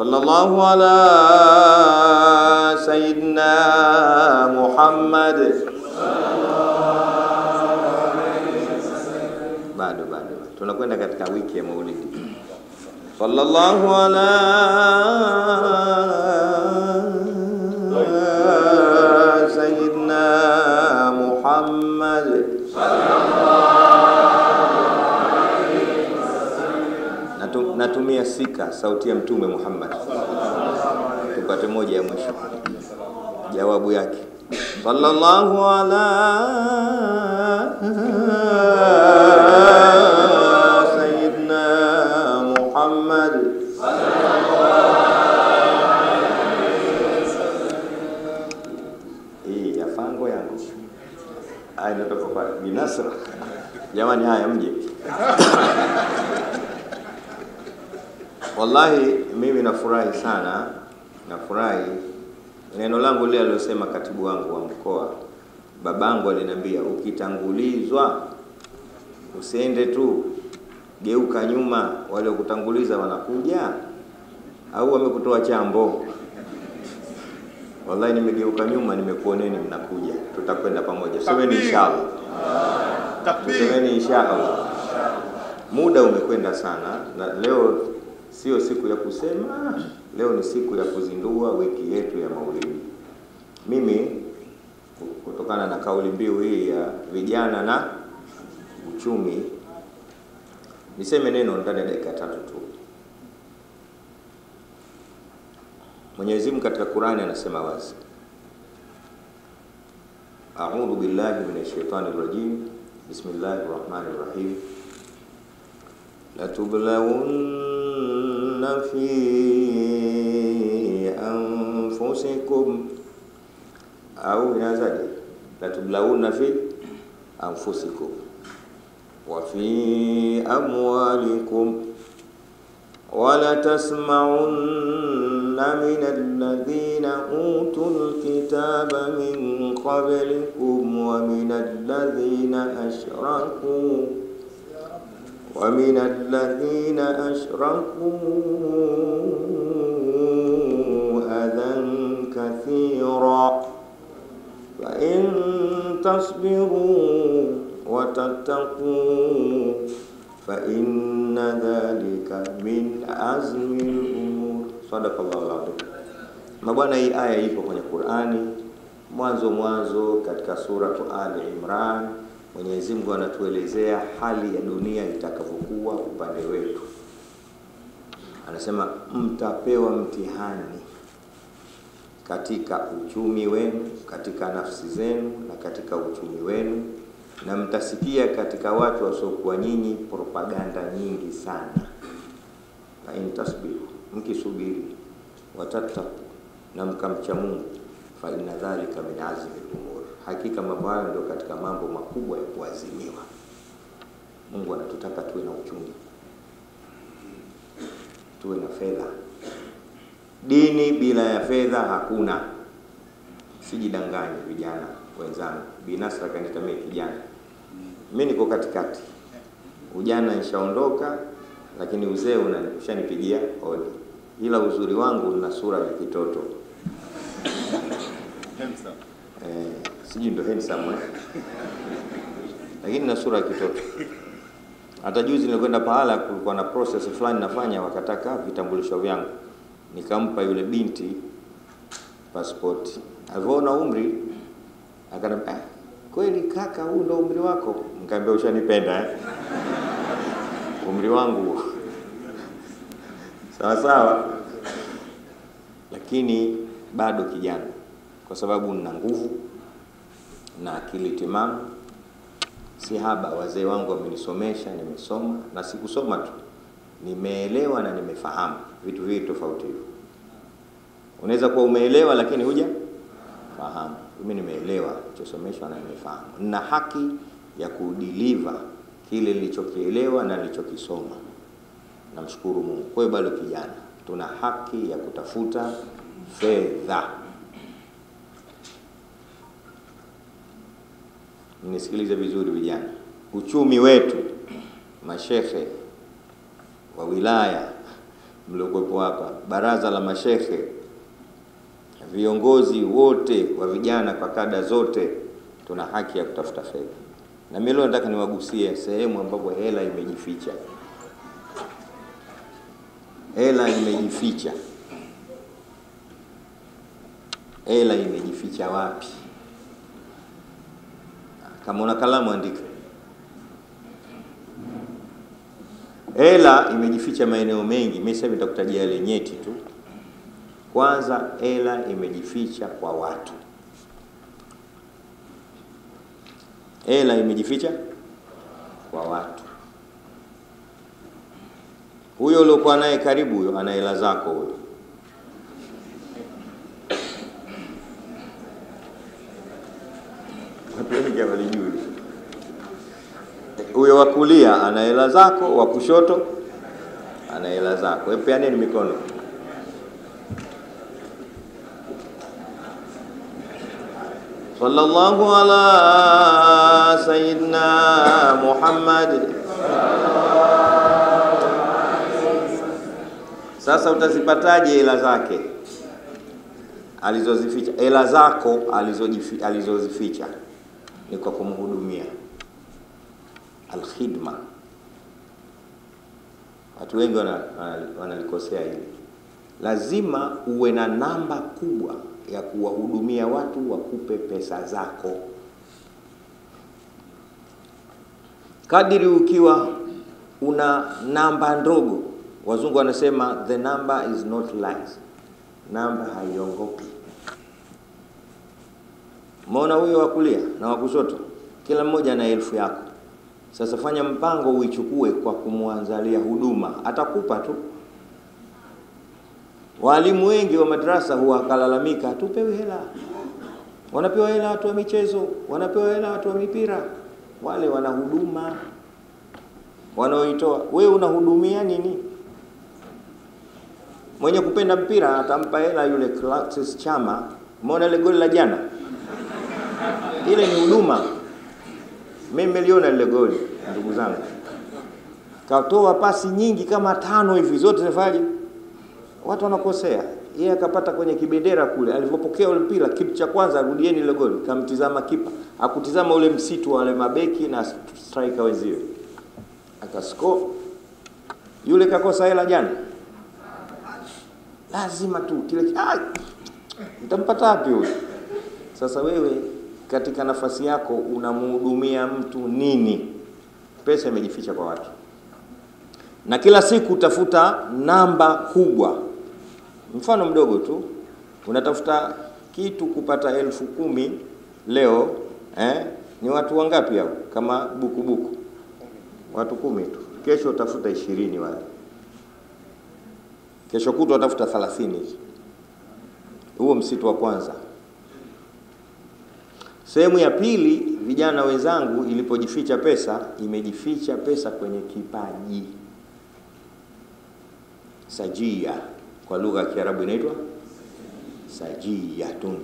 sallallahu ala sayyidina Muhammad. Bado bado tunakwenda katika wiki ya Maulidi. Sallallahu ala Natu- Natumia sika sauti ya Mtume Muhammad. Tupate moja ya mwisho. Jawabu yake. Sallallahu ala Muhammad. Binasra. Jamani haya mje Wallahi mimi nafurahi sana, nafurahi neno langu lile alilosema katibu wangu wa mkoa, babangu aliniambia, ukitangulizwa usiende tu, geuka nyuma, waliokutanguliza wanakuja au wamekutoa chambo. Wallahi nimegeuka nyuma, nimekuoneni mnakuja, tutakwenda pamoja. Semeni inshallah, semeni inshallah. Muda umekwenda sana na leo sio siku ya kusema, leo ni siku ya kuzindua wiki yetu ya Maulidi. Mimi kutokana na kauli mbiu hii ya vijana na uchumi, niseme neno ndani ya dakika tatu tu. Mwenyezi Mungu katika Qur'ani anasema wazi, a'udhu billahi minash shaitani rajim, bismillahir rahmanir rahim لتبلون في أنفسكم أو يزاد لتبلون في أنفسكم وفي أموالكم ولتسمعن من الذين أوتوا الكتاب من قبلكم ومن الذين أشركوا ومن الذين أشركوا أذى كثيرا. فإن تصبروا وتتقوا فإن ذلك من عزم الأمور. صدق الله العظيم mabwana hii aya ipo kwenye Qur'ani mwanzo mwanzo katika suratu Ali Imran. Mwenyezi Mungu anatuelezea hali ya dunia itakavyokuwa upande wetu. Anasema mtapewa mtihani katika uchumi wenu, katika nafsi zenu na katika uchumi wenu, na mtasikia katika watu wasiokuwa nyinyi propaganda nyingi sana. Na in tasbiru, mkisubiri, watattaku, na mkamcha Mungu, fa inna dhalika min azmi al-umur hakika mambo hayo ndio katika mambo makubwa ya kuazimiwa. Mungu anatutaka tuwe na uchumi, tuwe na fedha. Dini bila ya fedha hakuna. Sijidanganye vijana wenzangu, binafsi kanita mimi kijana, mimi niko katikati, ujana nishaondoka, lakini uzee ushanipigia hodi, ila uzuri wangu na sura ya kitoto. Eh, sijui ndo handsome eh? lakini na sura ya kitoto. Hata juzi nilikwenda pahala, kulikuwa na process fulani nafanya, wakataka vitambulisho vyangu, nikampa yule binti passport. Alivyoona umri akaniambia, eh, kweli kaka, huu ndo umri wako? Nikamwambia ushanipenda eh? umri wangu sawa sawa, lakini bado kijana, kwa sababu nina nguvu na akili timamu, si haba. Wazee wangu wamenisomesha, nimesoma na sikusoma tu, nimeelewa na nimefahamu vitu viwili tofauti hivyo. Unaweza kuwa umeelewa lakini huja fahamu. Mimi nimeelewa nilichosomeshwa na nimefahamu, nina haki ya kudiliva kile nilichokielewa na nilichokisoma. Namshukuru Mungu. Kwa hiyo bado kijana, tuna haki ya kutafuta fedha. Mnisikilize vizuri vijana, uchumi wetu, mashehe wa wilaya mliokuwepo hapa, baraza la mashehe, viongozi wote wa vijana kwa kada zote, tuna haki ya kutafuta fedha, na mimi leo nataka niwagusie sehemu ambapo hela imejificha. Hela imejificha. Hela imejificha wapi? Kama una kalamu andika. Hela imejificha maeneo mengi. Mimi sasa nitakutajia yale nyeti tu. Kwanza, hela imejificha kwa watu. Hela imejificha kwa watu. Huyo uliokuwa naye karibu, huyo ana hela zako huyo. Watu wengi hawalijui. Huyo wa kulia ana hela zako, wa kushoto ana hela zako. Peaneni mikono. Sallallahu ala sayyidina Muhammad. Sasa utazipataje hela zake alizozificha? Hela zako alizozificha ni kwa kumhudumia, alkhidma. Watu wengi wana- wana- wanalikosea hili. Lazima uwe na namba kubwa ya kuwahudumia watu wakupe pesa zako. Kadiri ukiwa una namba ndogo, wazungu wanasema the number is not lies, namba haiongopi. maona huyo wa kulia na wa kushoto, kila mmoja na elfu yako. Sasa fanya mpango uichukue kwa kumwanzalia huduma, atakupa tu. Walimu wengi wa madrasa huwa wakalalamika, hatupewi hela. Wanapewa hela watu wa michezo, wanapewa hela watu wa mipira, wale wana huduma wanaoitoa. Wewe unahudumia nini? Mwenye kupenda mpira atampa hela yule Clatous Chama. Umeona ile goli la jana, ile ni huduma. Mimi nimeliona lile goli, ndugu zangu, katoa pasi nyingi kama tano hivi, zote zimefanyaje? Watu wanakosea. Yeye akapata kwenye kibendera kule, alivyopokea ule mpira, kitu cha kwanza arudieni ile goli, kamtizama kipa, akutizama ule msitu wa wale mabeki na striker wenziwe, akascore. Yule kakosa hela jana, lazima tu kile ah, mtampata wapi huyo? Sasa wewe katika nafasi yako unamhudumia mtu nini? Pesa imejificha kwa watu, na kila siku utafuta namba kubwa. Mfano mdogo tu, unatafuta kitu kupata elfu kumi leo eh, ni watu wangapi hao? Kama bukubuku buku, watu kumi tu. Kesho utafuta ishirini wale, kesho kutwa utafuta thelathini. Huo msitu wa kwanza. Sehemu ya pili, vijana wenzangu, ilipojificha pesa, imejificha pesa kwenye kipaji. Sajia kwa lugha ya Kiarabu inaitwa sajiyatun.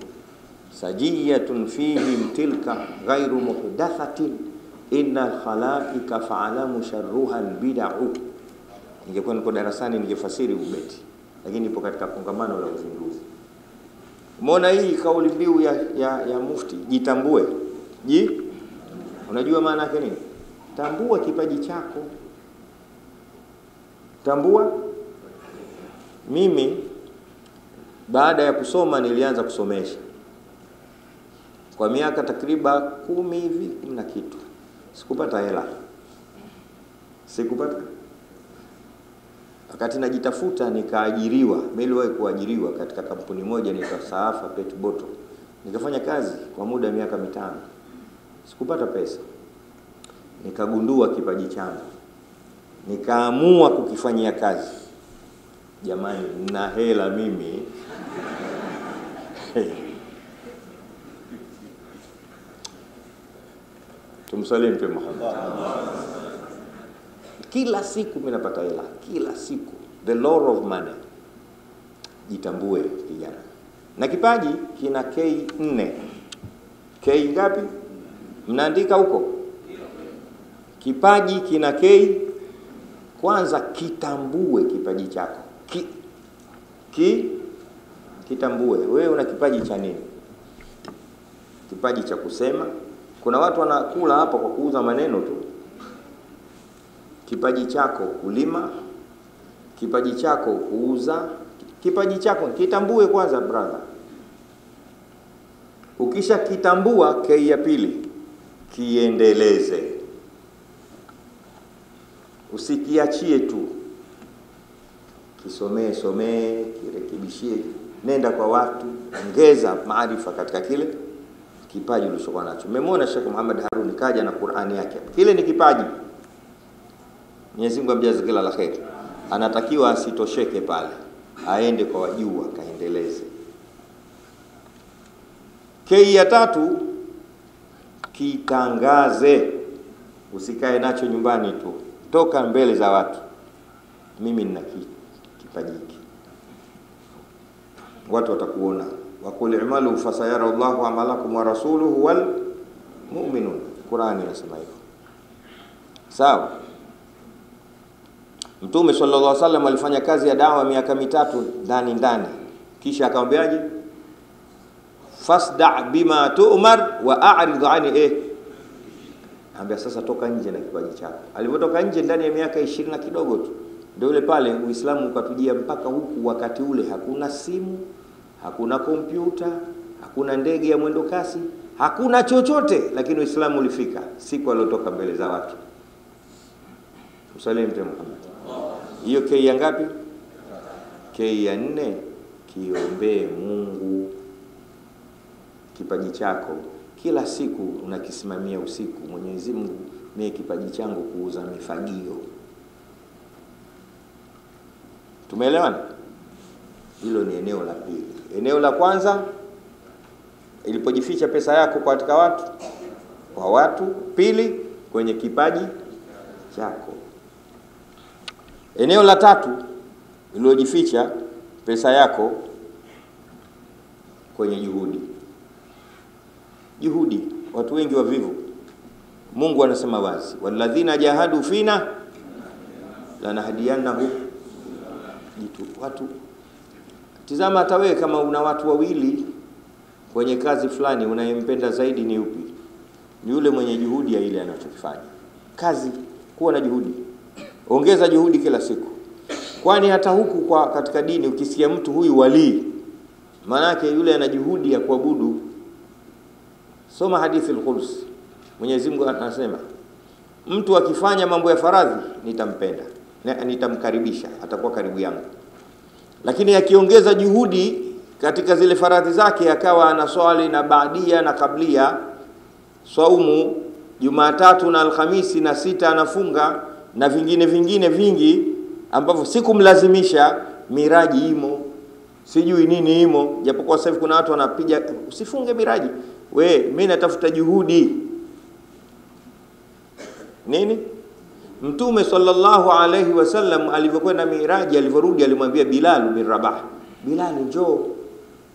Sajiyatun fihim tilka ghairu muhdathatin inna khalaika faalamu sharruha albidau. Ningekuwa niko darasani ningefasiri ubeti, lakini ipo katika kongamano la uzinduzi. Umeona hii kauli mbiu ya, ya, ya Mufti, jitambue. Ji, unajua maana yake nini? Tambua kipaji chako, tambua. Mimi baada ya kusoma nilianza kusomesha kwa miaka takriban kumi hivi, kumi na kitu. Sikupata hela, sikupata wakati najitafuta nikaajiriwa. Niliwahi kuajiriwa katika kampuni moja inaitwa Saafa Pet Bottle, nikafanya kazi kwa muda miaka mitano, sikupata pesa. Nikagundua kipaji changu, nikaamua kukifanyia kazi. Jamani, na hela mimi tumsalie Mtume Muhammad. Kila siku mimi napata hela, kila siku, the law of money. Jitambue kijana, na kipaji kina K nne. K ngapi? Mnaandika huko? Kipaji kina K. Kwanza kitambue kipaji chako ki, ki kitambue wewe una kipaji cha nini kipaji cha kusema kuna watu wanakula hapa kwa kuuza maneno tu kipaji chako kulima kipaji chako kuuza kipaji chako kitambue kwanza brother. Ukisha kitambua kei ya pili kiendeleze. Usikiachie tu. Kisomee somee kirekebishie. Nenda kwa watu ongeza maarifa katika kile kipaji ulichokuwa nacho. Mmemwona Sheikh Muhammad Haruni kaja na Qur'ani yake. Kile ni kipaji Mwenyezi Mungu amjaze kila la kheri. Anatakiwa asitosheke pale. Aende kwa wajuu akaendeleze. Kei ya tatu kitangaze. Usikae nacho nyumbani tu. Toka mbele za watu. Mimi nina kipaji hiki. Watu watakuona. Wakul i'malu fasayara Allahu amalakum wa rasuluhu wal mu'minun. Qur'ani inasema hivyo. Sawa Mtume sallallahu alaihi wasallam alifanya kazi ya dawa miaka mitatu ndani ndani kisha akamwambiaje fasda bima tu'mar wa a'rid 'ani eh Ambia sasa toka nje na kipaji chako. Alipotoka nje ndani ya miaka ishirini na kidogo tu, ndio ule pale Uislamu ukatujia mpaka huku. Wakati ule hakuna simu, hakuna kompyuta, hakuna ndege ya mwendo kasi, hakuna chochote, lakini Uislamu ulifika siku aliotoka mbele za watu. Msalie Mtume Muhammad. Hiyo kei ya ngapi? Kei ya nne. Kiombee Mungu kipaji chako kila siku unakisimamia usiku. Mwenyezi Mungu, mie kipaji changu kuuza mifagio. Tumeelewana? Hilo ni eneo la pili. Eneo la kwanza, ilipojificha pesa yako katika watu kwa watu. Pili, kwenye kipaji chako. Eneo la tatu, lililojificha pesa yako kwenye juhudi juhudi. Watu wengi wavivu. Mungu anasema wazi, walladhina jahadu fina lanahdiyanahum jitu. Watu tizama, hata wewe kama una watu wawili kwenye kazi fulani, unayempenda zaidi ni upi? Ni yule mwenye juhudi ya ile anachokifanya kazi. Kuwa na juhudi, ongeza juhudi kila siku, kwani hata huku kwa katika dini ukisikia mtu huyu walii, maana yake yule ana juhudi ya kuabudu Soma hadithi al-Quds. Mwenyezi Mungu anasema mtu akifanya mambo ya faradhi nitampenda, nitamkaribisha, atakuwa karibu yangu. Lakini akiongeza juhudi katika zile faradhi zake, akawa anaswali na baadia na kablia, saumu Jumatatu na Alhamisi na sita anafunga na vingine vingine vingi ambavyo sikumlazimisha, miraji imo, sijui nini imo, japokuwa sasa hivi kuna watu wanapiga usifunge miraji. We mimi natafuta juhudi. Nini. Mtume sallallahu alayhi wasallam alivyokwenda Miraji, alivyorudi alimwambia Bilal bin Rabah, Bilal, njoo,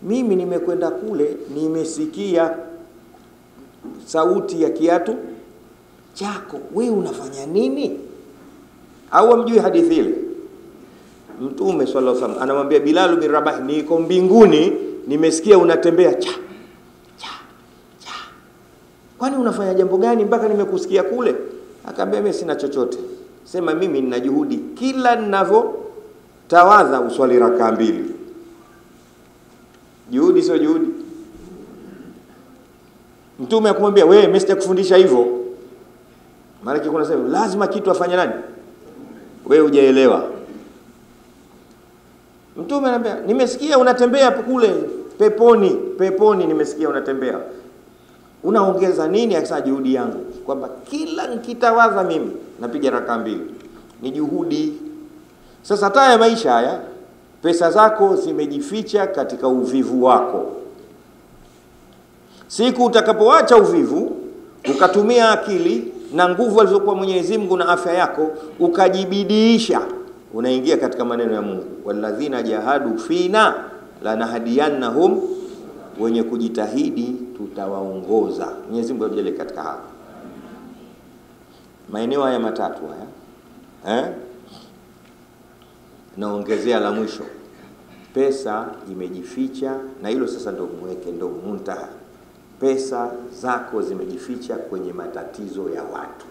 mimi nimekwenda kule, nimesikia sauti ya kiatu chako, we unafanya nini? Au amjui hadithi ile? Mtume sallallahu wasallam anamwambia Bilal bin Rabah, niko mbinguni, nimesikia unatembea cha kwani unafanya jambo gani mpaka nimekusikia kule? Akaambia mimi sina chochote, sema mimi nina juhudi, kila ninavyo tawadha uswali rakaa mbili. Juhudi sio juhudi? Mtume akamwambia wewe, mimi sitakufundisha hivyo. Maana kuna sema lazima kitu afanye nani? Wewe hujaelewa. Mtume anambia nimesikia unatembea kule peponi, peponi nimesikia unatembea unaongeza nini? Akasema juhudi yangu, kwamba kila nikitawaza mimi napiga rakaa mbili, ni juhudi. Sasa hata ya maisha haya, pesa zako zimejificha katika uvivu wako. Siku utakapoacha uvivu, ukatumia akili na nguvu alizokuwa Mwenyezi Mungu na afya yako, ukajibidiisha, unaingia katika maneno ya Mungu, walladhina jahadu fina lanahdiyannahum wenye kujitahidi tutawaongoza. Mwenyezi Mungu ajele katika hapo maeneo haya matatu haya eh? Naongezea la mwisho pesa imejificha, na hilo sasa ndo mweke, ndo muntaha. Pesa zako zimejificha kwenye matatizo ya watu.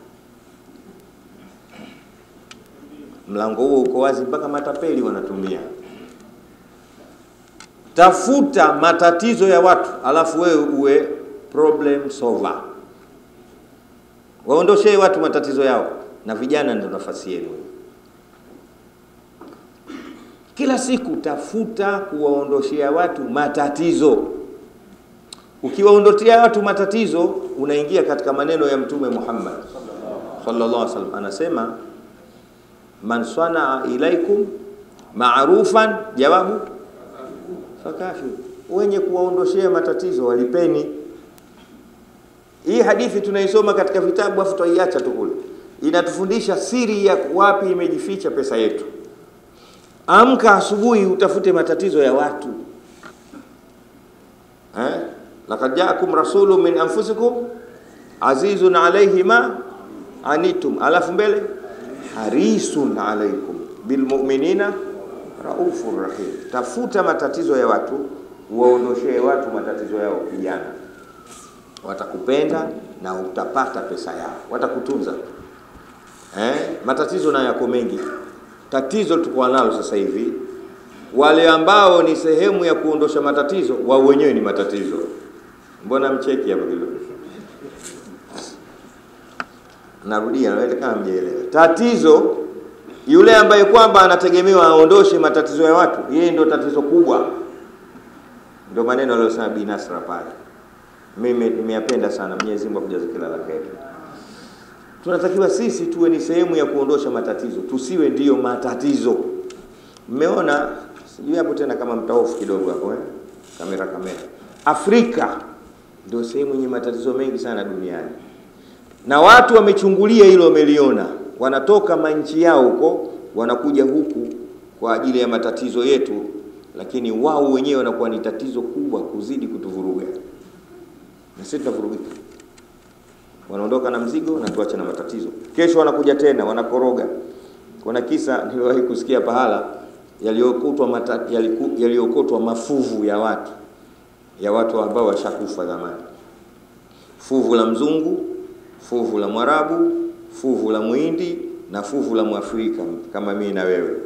Mlango huo uko wazi, mpaka matapeli wanatumia. Tafuta matatizo ya watu, alafu wewe uwe problem solver, waondoshee watu matatizo yao, na vijana ndio nafasi yenu. Kila siku tafuta kuwaondoshea watu matatizo. Ukiwaondoshea watu matatizo, unaingia katika maneno ya Mtume Muhammad sallallahu alaihi wasallam, anasema man sanaa ilaikum marufan jawabu fakafi, wenye kuwaondoshea matatizo walipeni. Hii hadithi tunaisoma katika vitabu afu twaiacha tu kule, inatufundisha siri ya wapi imejificha pesa yetu. Amka asubuhi, utafute matatizo ya watu eh? Laqad jaakum rasulun min anfusikum azizun alayhi ma anitum, alafu mbele harisun alaikum bilmuminina raufur rahim. Tafuta matatizo ya watu, waondoshee watu matatizo yao. Kijana watakupenda na utapata pesa yao, watakutunza eh? Matatizo nayo yako mengi. Tatizo tulikuwa nalo sasa hivi, wale ambao ni sehemu ya kuondosha matatizo, wao wenyewe ni matatizo. Mbona mcheki hapo kidogo? Narudia, naweza kama mjaelewa. Tatizo yule ambaye kwamba anategemewa aondoshe matatizo ya watu, yeye ndio tatizo kubwa. Ndio maneno aliyosema Bi Nasra pale, mimi nimeyapenda sana. Mwenyezi Mungu akujaze kila la kheri. Tunatakiwa sisi tuwe ni sehemu ya kuondosha matatizo, tusiwe ndiyo matatizo. Mmeona, sijui hapo tena kama mtaofu kidogo hapo eh? Kamera kamera, Afrika ndio sehemu yenye matatizo mengi sana duniani. Na watu wamechungulia hilo, wameliona, wanatoka manchi yao huko wanakuja huku kwa ajili ya matatizo yetu, lakini wao wenyewe wanakuwa ni tatizo kubwa kuzidi kutuvuruga, na sisi tunavurugika. Wanaondoka na mzigo na tuache na matatizo, kesho wanakuja tena wanakoroga. Kuna kisa niliwahi kusikia pahala, yaliokotwa yaliku, yaliokotwa mafuvu ya watu ya watu ambao washakufa zamani, fuvu la mzungu fuvu la Mwarabu, fuvu la Muhindi na fuvu la Mwafrika kama mimi na wewe.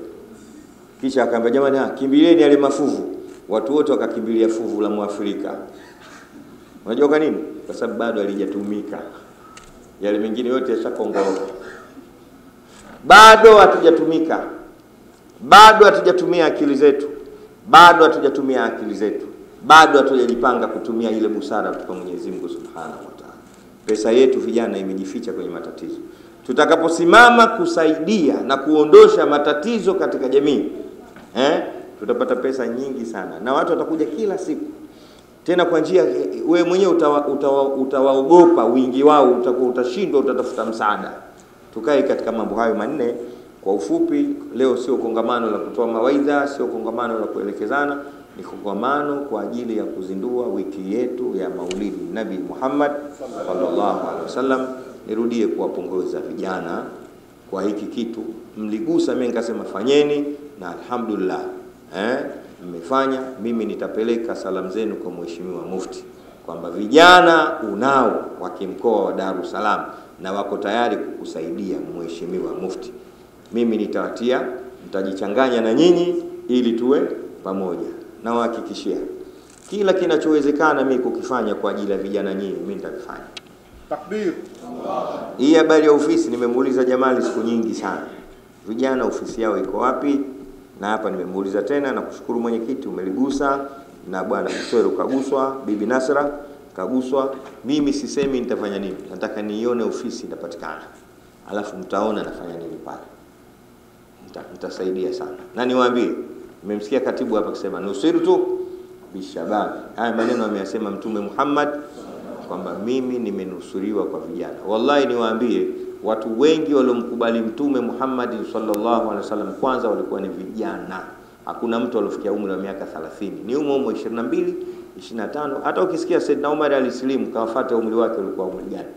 Kisha akaambia jamani, kimbilieni yale mafuvu. Watu wote wakakimbilia fuvu la Mwafrika. Unajua kwa nini? Kwa sababu bado halijatumika, yale mengine yote yashakongoroka, bado hatujatumika, bado hatujatumia akili zetu, bado hatujatumia akili zetu, bado hatujajipanga kutumia ile busara kutoka Mwenyezi Mungu Subhanahu wa Ta'ala. Pesa yetu vijana imejificha kwenye matatizo. Tutakaposimama kusaidia na kuondosha matatizo katika jamii eh, tutapata pesa nyingi sana, na watu watakuja kila siku tena kwa njia, we mwenyewe utawa, utawa, utawaogopa wingi wao, utakuwa utashindwa, utatafuta msaada. Tukae katika mambo hayo manne kwa ufupi. Leo sio kongamano la kutoa mawaidha, sio kongamano la kuelekezana ni kongamano kwa ajili ya kuzindua wiki yetu ya Maulidi Nabii Muhammad sallallahu alaihi wasallam. Nirudie kuwapongeza vijana kwa hiki kitu, mligusa, mimi nikasema fanyeni, na alhamdulillah eh, mmefanya. Mimi nitapeleka salamu zenu kwa Mheshimiwa Mufti kwamba vijana unao wa kimkoa wa Dar es Salaam na wako tayari kukusaidia Mheshimiwa Mufti. Mimi nitawatia, nitajichanganya na nyinyi ili tuwe pamoja nawahakikishia kila kinachowezekana mimi kukifanya kwa ajili ya vijana nyinyi, mimi nitakifanya. Takbir. Hii habari ya ofisi nimemuuliza Jamali siku nyingi sana, vijana ofisi yao iko wapi? Na hapa nimemuuliza tena, na kushukuru mwenyekiti umeligusa, na bwana Kiswero kaguswa, bibi Nasra kaguswa. Mimi sisemi nitafanya nini, nataka nione ofisi inapatikana, alafu mtaona nafanya nini pale, nitasaidia sana, na niwaambie Nimemsikia katibu hapa akisema nusirtu bishababi. Haya maneno ameyasema Mtume Muhammad kwamba mimi nimenusuriwa kwa vijana. Wallahi niwaambie, watu wengi waliomkubali Mtume Muhammad sallallahu alaihi wasallam kwanza walikuwa ni vijana. Hakuna mtu aliofikia umri wa miaka 30, ni umo umo 22, 25. Hata ukisikia Saidna Umar alisilimu, kawafuata umri wake ulikuwa umri gani?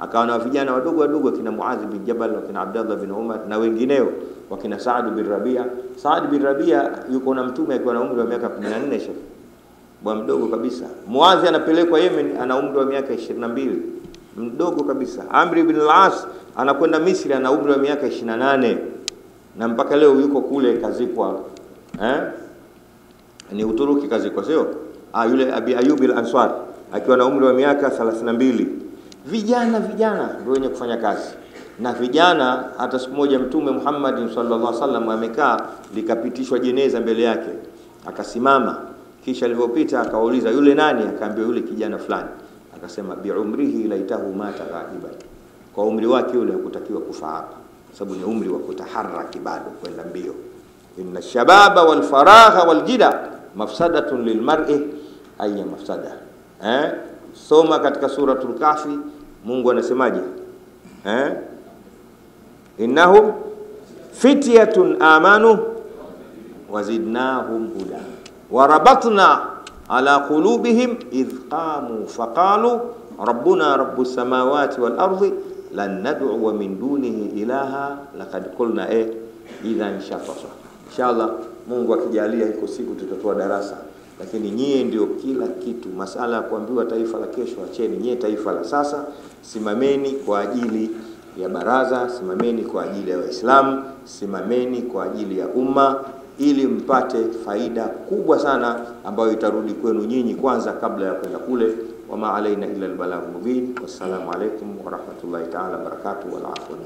Akawa na vijana wadogo wadogo wakina Muadh bin Jabal, wakina Abdullah bin Umar na wengineo, wakina Saad bin Rabia. Saad bin Rabia yuko na mtume akiwa na umri wa miaka 14 shekhi, bwa mdogo kabisa. Muadh anapelekwa Yemen ana umri wa miaka 22, mdogo kabisa. Amri bin al-As anakwenda Misri ana umri wa miaka 28 na mpaka leo yuko kule kazikwa, eh? Ni Uturuki kazikwa, sio? Ah, yule Abi Ayub al-Ansari akiwa na umri wa miaka 32 vijana vijana ndio wenye kufanya kazi na vijana. Hata siku moja Mtume Muhammad sallallahu alaihi wasallam amekaa, likapitishwa jeneza mbele yake, akasimama, kisha alivyopita akawauliza yule nani? Akaambiwa yule kijana fulani. Akasema biumrihi laitahu mata ghaiban, kwa umri wake yule hakutakiwa kufa hapa, sababu ni umri wa kutaharaki bado kwenda mbio. inna shababa wal faragha wal jida mafsadatun lilmar'i ayya mafsada eh? Soma katika suratul Kahfi, Mungu anasemaje? eh? innahum fityatun amanu wazidnahum huda warabatna ala qulubihim idh qamu faqalu rabbuna rabbus samawati wal ardi lan nad'u min dunihi ilaha laqad qulna eh idhan shatasa. Inshallah, Mungu akijalia, iko siku tutatoa darasa lakini nyie ndio kila kitu. Masala ya kuambiwa taifa la kesho, acheni nyie taifa la sasa. Simameni kwa ajili ya baraza, simameni kwa ajili ya Waislamu, simameni kwa ajili ya umma, ili mpate faida kubwa sana ambayo itarudi kwenu nyinyi kwanza kabla ya kwenda kule. Wama alaina illa albalagh mubin. Wassalamu alaikum warahmatullahi taala wabarakatuh. Wal afwa.